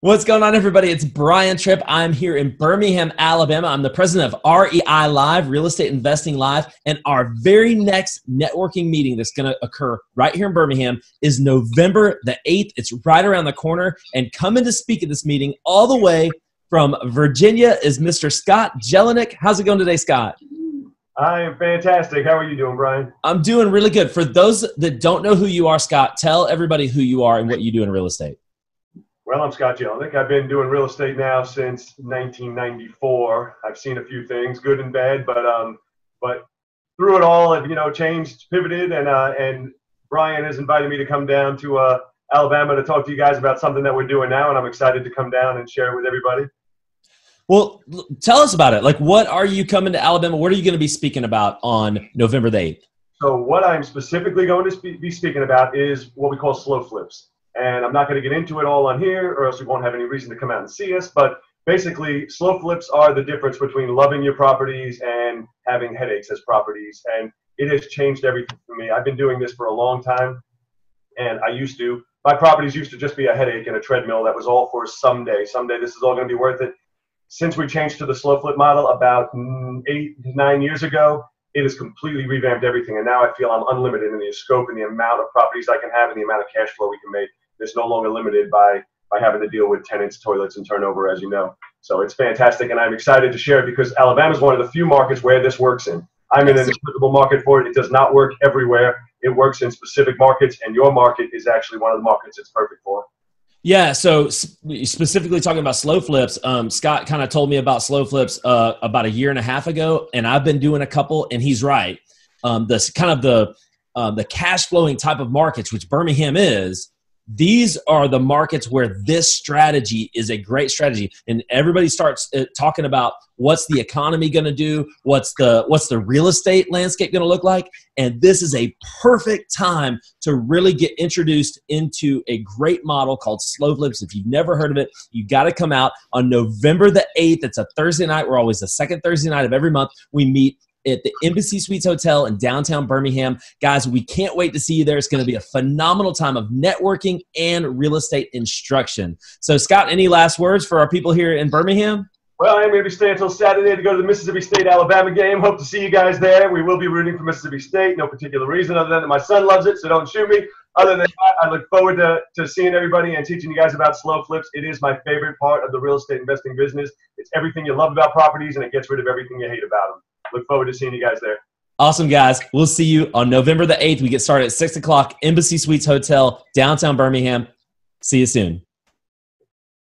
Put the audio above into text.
What's going on, everybody? It's Brian Trippe. I'm here in Birmingham, Alabama. I'm the president of REI Live, Real Estate Investing Live. And our very next networking meeting that's going to occur right here in Birmingham is November the 8th. It's right around the corner. And coming to speak at this meeting all the way from Virginia is Mr. Scott Jelinek. How's it going today, Scott? I am fantastic. How are you doing, Brian? I'm doing really good. For those that don't know who you are, Scott, tell everybody who you are and what you do in real estate. Well, I'm Scott Jelinek. I've been doing real estate now since 1994. I've seen a few things, good and bad, but um, but through it all, I've you know changed, pivoted, and uh, and Brian has invited me to come down to uh, Alabama to talk to you guys about something that we're doing now, and I'm excited to come down and share it with everybody. Well, tell us about it. Like, what are you coming to Alabama? What are you going to be speaking about on November the 8th? So, what I'm specifically going to be speaking about is what we call slow flips. And I'm not going to get into it all on here, or else we won't have any reason to come out and see us. But basically, slow flips are the difference between loving your properties and having headaches as properties. And it has changed everything for me. I've been doing this for a long time, and I used to. My properties used to just be a headache and a treadmill that was all for someday. Someday this is all going to be worth it. Since we changed to the slow flip model about mm, eight, nine years ago, it has completely revamped everything. And now I feel I'm unlimited in the scope and the amount of properties I can have and the amount of cash flow we can make. It's no longer limited by by having to deal with tenants, toilets, and turnover, as you know. So it's fantastic, and I'm excited to share it because Alabama is one of the few markets where this works in. I'm in an applicable market for it. It does not work everywhere. It works in specific markets, and your market is actually one of the markets it's perfect for. Yeah, so specifically talking about slow flips, um, Scott kind of told me about slow flips uh, about a year and a half ago, and I've been doing a couple, and he's right. Um, this kind of the uh, the cash flowing type of markets, which Birmingham is, these are the markets where this strategy is a great strategy. And everybody starts uh, talking about what's the economy going to do what's the what's the real estate landscape going to look like. And this is a perfect time to really get introduced into a great model called slow flips. If you've never heard of it you've got to come out. On november the 8th it's a thursday night. We're always the second thursday night of every month. We meet at the Embassy Suites Hotel in downtown Birmingham. Guys, we can't wait to see you there. It's going to be a phenomenal time of networking and real estate instruction. So, Scott, any last words for our people here in Birmingham? Well, I'm going to be staying until Saturday to go to the Mississippi State Alabama game. Hope to see you guys there. We will be rooting for Mississippi State. No particular reason other than that my son loves it, so don't shoot me. Other than that, I look forward to, to seeing everybody and teaching you guys about slow flips. It is my favorite part of the real estate investing business. It's everything you love about properties, and it gets rid of everything you hate about them. Look forward to seeing you guys there. Awesome, guys. We'll see you on November the 8th. We get started at 6 o'clock, Embassy Suites Hotel, downtown Birmingham. See you soon.